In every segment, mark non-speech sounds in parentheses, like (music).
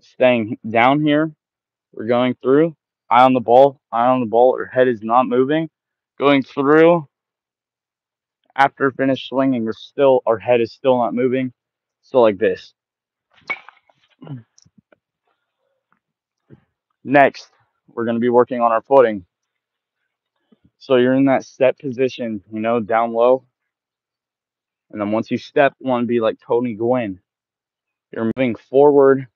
staying down here. We're going through. Eye on the ball. Eye on the ball. Our head is not moving. Going through. After finish swinging, we're still our head is still not moving. So like this. Next, we're going to be working on our footing. So you're in that step position, you know, down low. And then once you step, you want to be like Tony Gwynn. You're moving forward.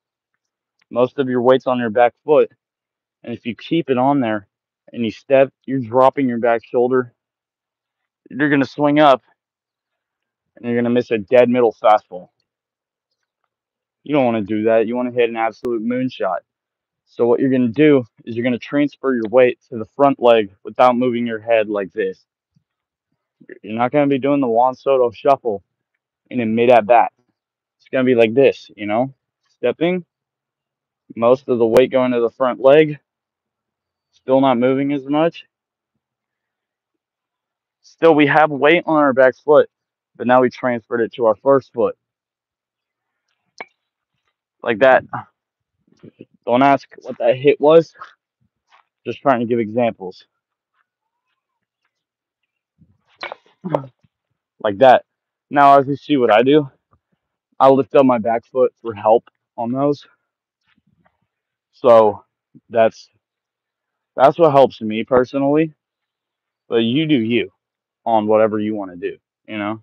Most of your weight's on your back foot. And if you keep it on there and you step, you're dropping your back shoulder. You're going to swing up and you're going to miss a dead middle fastball. You don't want to do that. You want to hit an absolute moonshot. So what you're going to do is you're going to transfer your weight to the front leg without moving your head like this. You're not going to be doing the Juan Soto shuffle in a mid at bat. It's going to be like this, you know, stepping, most of the weight going to the front leg, still not moving as much. Still, we have weight on our back foot, but now we transferred it to our first foot. Like that. Don't ask what that hit was. Just trying to give examples. Like that. Now, as you see what I do, I lift up my back foot for help on those. So that's that's what helps me personally. But you do you on whatever you want to do, you know?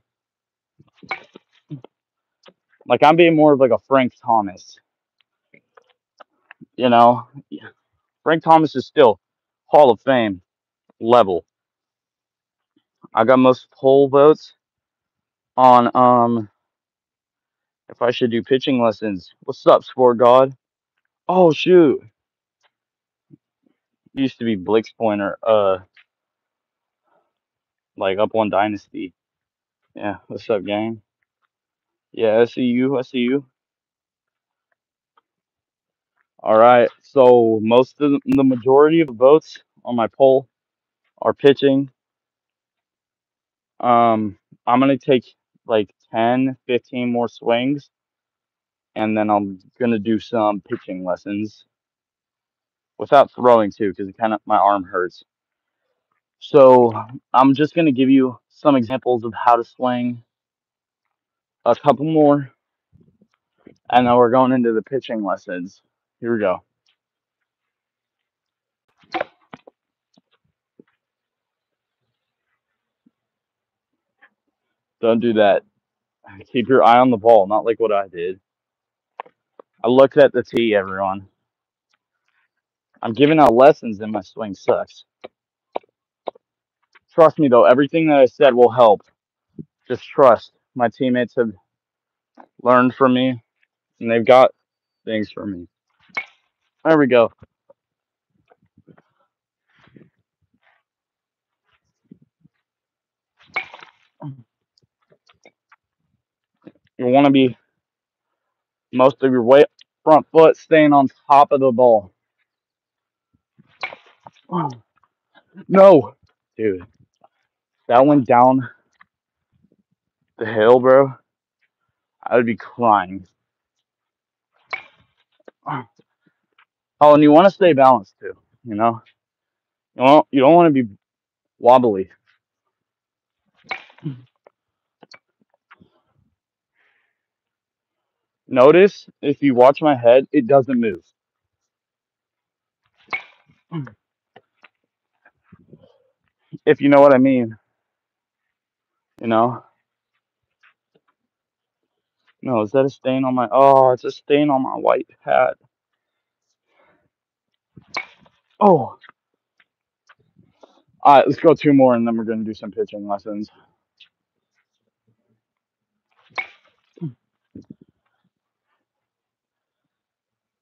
Like I'm being more of like a Frank Thomas. You know, Frank Thomas is still Hall of Fame level. I got most poll votes on um if I should do pitching lessons. What's up, Sport god? Oh shoot. Used to be Blix Pointer, uh like up one dynasty. Yeah, what's up, gang? Yeah, I see you. I see you. All right. So most of the, the majority of the votes on my poll are pitching. Um, I'm gonna take like 10, 15 more swings, and then I'm gonna do some pitching lessons without throwing too, because kind of my arm hurts. So I'm just gonna give you some examples of how to swing, a couple more, and then we're going into the pitching lessons. Here we go. Don't do that. Keep your eye on the ball, not like what I did. I looked at the tee, everyone. I'm giving out lessons and my swing sucks. Trust me though, everything that I said will help. Just trust. My teammates have learned from me and they've got things for me. There we go. You want to be most of your weight front foot staying on top of the ball. (sighs) No, dude, that went down the hill, bro. I would be crying. (sighs) Oh, and you want to stay balanced too. You know, you don't you don't want to be wobbly. Notice if you watch my head, it doesn't move. If you know what I mean. You know. No, is that a stain on my? Oh, it's a stain on my white hat. Oh. All right, let's go two more, and then we're gonna do some pitching lessons.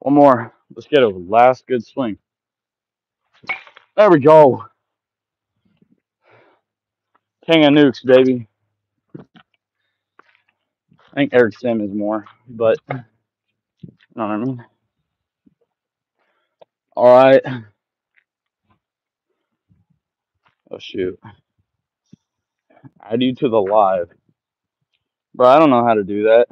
One more. Let's get a last good swing. There we go. King of nukes, baby. I think Eric Sim is more, but you know what I mean. All right. Oh shoot. Add you to the live. Bro, I don't know how to do that.